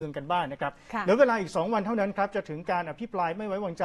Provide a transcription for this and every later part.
เมืองกันบ้างนะครับค่ะเหลือเวลาอีก 2 วันเท่านั้นครับจะถึงการอภิปรายไม่ไว้วางใจ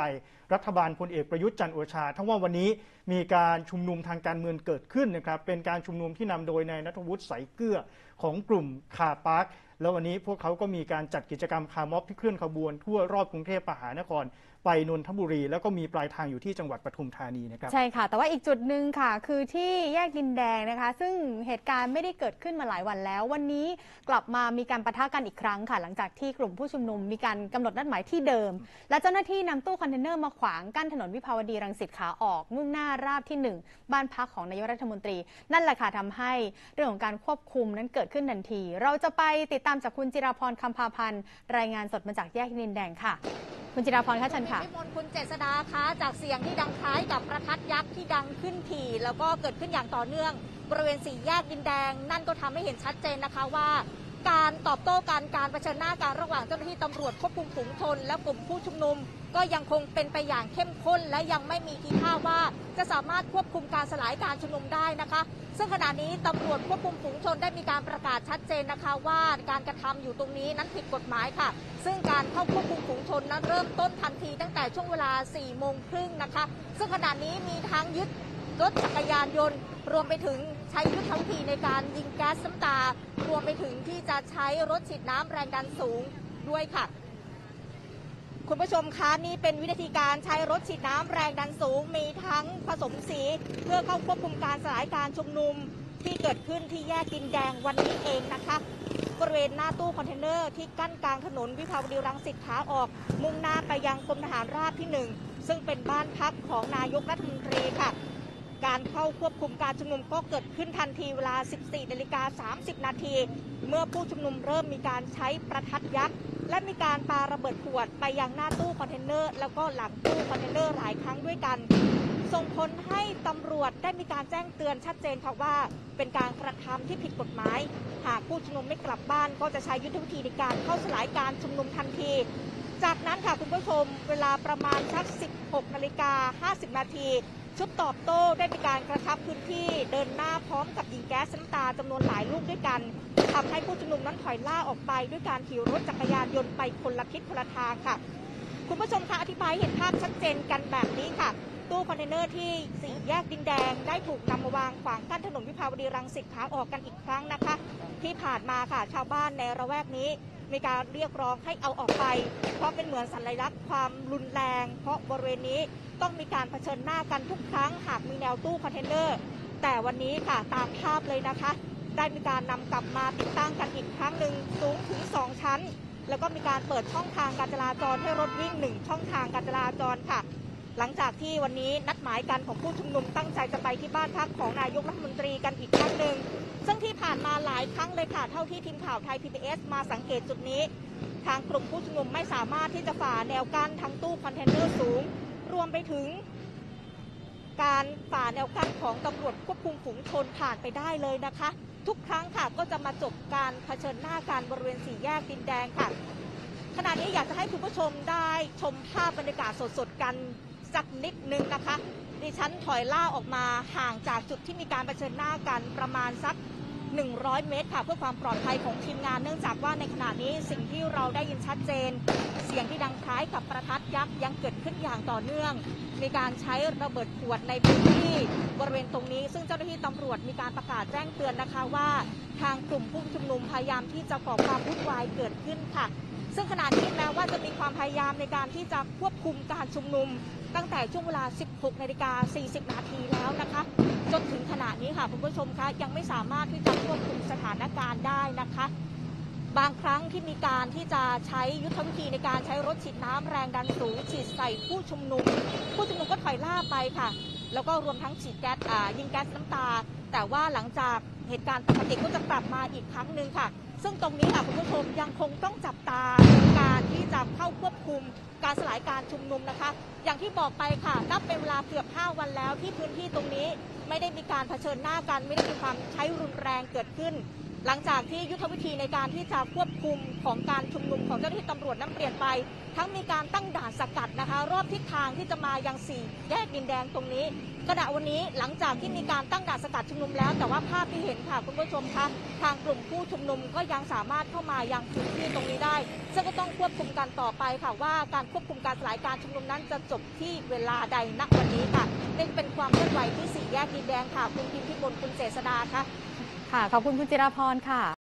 รัฐบาลพลเอกประยุทธ์จันทร์โอชาทั้งว่าวันนี้มีการชุมนุมทางการเมืองเกิดขึ้นนะครับเป็นการชุมนุมที่นำโดยนายนัทวุฒิใสายเกลือของกลุ่มคาปาร์คแล้ววันนี้พวกเขาก็มีการจัดกิจกรรมคาร์ม็อบที่เคลื่อนขบวนทั่วรอบกรุงเทพมหานคร ไปนนทบุรี แล้วก็มีปลายทางอยู่ที่จังหวัดปทุมธานีนะครับใช่ค่ะ แต่ว่าอีกจุดหนึ่งค่ะ คือที่แยกดินแดงนะคะ ซึ่งเหตุการณ์ไม่ได้เกิดขึ้นมาหลายวันแล้ว วันนี้กลับมามีการปะทะกันอีกครั้งค่ะ หลังจากที่กลุ่มผู้ชุมนุมมีการกำหนดนัดหมายที่เดิม และเจ้าหน้าที่นำตู้คอนเทนเนอร์มาขวางกั้นถนนวิภาวดีรังสิตขาออก มุ่งหน้าราบที่หนึ่งบ้านพักของนายกรัฐมนตรี นั่นแหละค่ะทำให้เรื่องของการควบคุมนั้นเกิดขึ้นทันที เราจะไปติดตามจากคุณจิราพรคำพาพันธ์รายงานสดมาจากแยกดินแดงค่ะ คุณจิราพรคะเชิญค่ะพิมลคุณเจษดาคะจากเสียงที่ดังคล้ายกับประทัดยักษ์ที่ดังขึ้นถี่ แล้วก็เกิดขึ้นอย่างต่อเนื่อง บริเวณสี่แยกดินแดง นั่นก็ทำให้เห็นชัดเจนนะคะว่า การตอบโต้การการเผชิญหน้าการระหว่างเจ้าหน้าที่ตำรวจควบคุมฝูงชนและกลุ่มผู้ชุมนุม ก็ยังคงเป็นไปอย่างเข้มข้น และยังไม่มีทีท่าว่า จะสามารถควบคุมการสลายการชุมนุมได้นะคะ ซึ่งขณะนี้ตำรวจควบคุมฝูงชนได้มีการประกาศชัดเจนนะคะ ว่าการกระทำอยู่ตรงนี้นั้นผิดกฎหมายค่ะ ซึ่งการเข้าควบคุมฝูงชนนั้นเริ่มต้นทันทีตั้งแต่ช่วงเวลา4โมงครึ่งนะคะ ซึ่งขณะนี้มีทั้งยึด รถจักรยานยนต์ รวมไปถึงใช้ยุทธวิธีในการยิงแก๊สน้ำตา รวมไปถึงที่จะใช้รถฉีดน้ำแรงดันสูงด้วยค่ะ คุณผู้ชมคะนี่เป็นวิธีการใช้รถฉีดน้ำแรงดันสูง มีทั้งผสมสี เพื่อเข้าควบคุมการสลายการชุมนุมที่เกิดขึ้นที่แยกดินแดงวันนี้เองนะคะบริเวณหน้าตู้คอนเทนเนอร์ที่กั้นกลางถนนวิภาวดีรังสิตขาออก มุ่งหน้าไปยังกรมทหารราบที่หนึ่งซึ่งเป็นบ้านพักของนายกรัฐมนตรีค่ะ การเข้าควบคุมการชุมนุมก็เกิดขึ้นทันทีเวลา 14นาฬิกา30 นาที เมื่อผู้ชุมนุมเริ่มมีการใช้ประทัดยักษ์และมีการปาระเบิดขวดไปยังหน้าตู้คอนเทนเนอร์ แล้วก็หลังตู้คอนเทนเนอร์หลายครั้งด้วยกัน ส่งผลให้ตำรวจได้มีการแจ้งเตือนชัดเจนค่ะว่า เป็นการกระทำที่ผิดกฎหมาย หากผู้ชุมนุมไม่กลับบ้าน ก็จะใช้ยุทธวิธีในการเข้าสลายการชุมนุมทันทีจากนั้นค่ะคุณผู้ชมเวลาประมาณสัก 16นาฬิกา50 นาที ชุดตอบโต้ได้มีการกระชับพื้นที่เดินหน้าพร้อมกับยิงแก๊สน้ำตาจำนวนหลายลูกด้วยกันทำให้ผู้ชุมนุมนั้นถอยล่าออกไป ด้วยการขี่รถจักรยานยนต์ไปคนละทิศคนละทางค่ะ คุณผู้ชมคะอธิบายเห็นภาพชัดเจนกันแบบนี้ค่ะ ตู้คอนเทนเนอร์ที่สี่แยกดินแดง ได้ถูกนำมาวางขวางกั้นถนนวิภาวดีรังสิตขาออกกันอีกครั้งนะคะ ที่ผ่านมาค่ะชาวบ้านในละแวกนี้ มีการเรียกร้องให้เอาออกไป เพราะเป็นเหมือนสัญลักษณ์ความรุนแรง เพราะบริเวณนี้ต้องมีการเผชิญหน้ากันทุกครั้งหากมีแนวตู้คอนเทนเนอร์ แต่วันนี้ค่ะตามภาพเลยนะคะ ได้มีการนำกลับมาติดตั้งกันอีกครั้งหนึ่งสูงถึง 2 ชั้น แล้วก็มีการเปิดช่องทางการจราจรให้รถวิ่งหนึ่งช่องทางการจราจรค่ะ หลังจากที่วันนี้นัดหมายกันของผู้ชุมนุมตั้งใจจะไปที่บ้านพักของนายกรัฐมนตรีกันอีกครั้งหนึ่งซึ่งที่ผ่านมาหลายครั้งเลยค่ะเท่าที่ทีมข่าวไทย PBS มาสังเกตจุดนี้ ทางกลุ่มผู้ชุมนุมไม่สามารถที่จะฝ่าแนวกั้นทั้งตู้คอนเทนเนอร์สูง รวมไปถึง การฝ่าแนวกั้นของตำรวจควบคุมฝูงชนผ่านไปได้เลยนะคะ ทุกครั้งค่ะก็จะมาจบการเผชิญหน้าการบริเวณสี่แยกดินแดงค่ะขณะนี้อยากจะให้คุณผู้ชมได้ชมภาพบรรยากาศสดๆกัน สักนิดนึงนะคะ ดิฉันถอยล่าออกมาห่างจากจุดที่มีการเผชิญหน้ากันประมาณสัก 100 เมตรค่ะ เพื่อความปลอดภัยของทีมงานเนื่องจากว่าในขณะนี้สิ่งที่เราได้ยินชัดเจน เสียงที่ดังคล้ายกับประทัดยักษ์ยังเกิดขึ้นอย่างต่อเนื่อง มีการใช้ระเบิดขวดในพื้นที่บริเวณตรงนี้ ซึ่งเจ้าหน้าที่ตำรวจมีการประกาศแจ้งเตือนนะคะว่า ทางกลุ่มผู้ชุมนุมพยายามที่จะก่อความวุ่นวายเกิดขึ้นค่ะ ซึ่งขณะนี้แม้ว่าจะมีความพยายามในการที่จะควบคุมการชุมนุม ตั้งแต่ช่วงเวลา 16นาฬิกา40 นาทีแล้วนะคะ จนถึงขณะนี้ค่ะคุณผู้ชมคะยังไม่สามารถที่จะควบคุมสถานการณ์ได้นะคะ บางครั้งที่มีการที่จะใช้ยุทธวิธีในการใช้รถฉีดน้ำแรงดันสูงฉีดใส่ผู้ชุมนุม ผู้ชุมนุมก็ถอยล่าไปค่ะ แล้วก็รวมทั้งฉีดแก๊สยิงแก๊สน้ำตา แต่ว่าหลังจากเหตุการณ์ปกติก็จะกลับมาอีกครั้งหนึ่งค่ะซึ่งตรงนี้ค่ะคุณผู้ชมยังคงต้องจับตาการที่จะเข้าควบคุมการสลายการชุมนุมนะคะ อย่างที่บอกไปค่ะนับเป็นเวลาเกือบ 5 วันแล้วที่พื้นที่ตรงนี้ไม่ได้มีการเผชิญหน้ากัน ไม่ได้มีความใช้รุนแรงเกิดขึ้น หลังจากที่ยุทธวิธีในการที่จะควบคุมของการชุมนุมของเจ้าหน้าที่ตำรวจนั้นเปลี่ยนไป ทั้งมีการตั้งด่านสกัดนะคะ รอบทิศทางที่จะมายังสี่แยกดินแดงตรงนี้ขณะวันนี้หลังจากที่มีการตั้งด่านสกัดชุมนุมแล้ว แต่ว่าภาพที่เห็นค่ะคุณผู้ชมคะทางกลุ่มผู้ชุมนุมก็ยังสามารถเข้ามายังพื้นที่ตรงนี้ได้ ซึ่งก็ต้องควบคุมกันต่อไปค่ะว่าการควบคุมการสลายการชุมนุมนั้นจะจบที่เวลาใดณวันนี้ค่ะนี่เป็นความเคลื่อนไหวที่สี่แยกดินแดงค่ะคุณพิมพิมลคุณเจษดาค่ะ ค่ะ ขอบคุณคุณจิราพรค่ะ